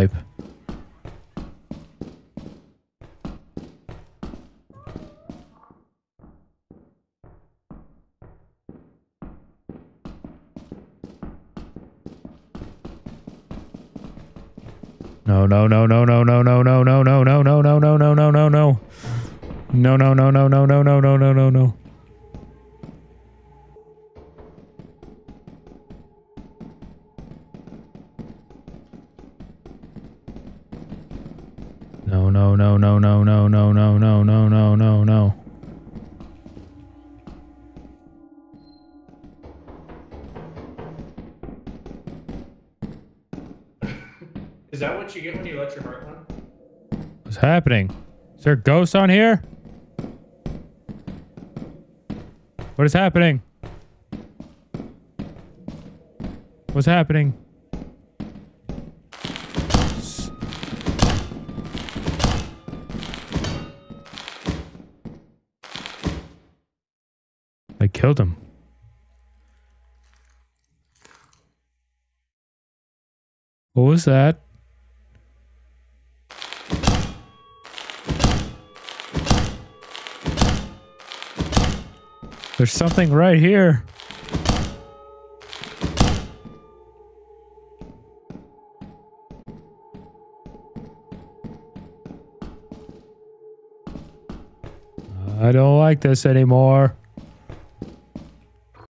pipe. No, no, no, no, no, no, no, no, no, no, no, no, no, no, no, no, no, no. No, no, no, no, no, no, no, no, no, no, no. No, no, no, no, no, no, no, no, no, no, no, no, no. Is that what you get when you let your heart run? What's happening? Is there ghosts on here? What is happening? What's happening? Killed him. What was that? There's something right here. I don't like this anymore.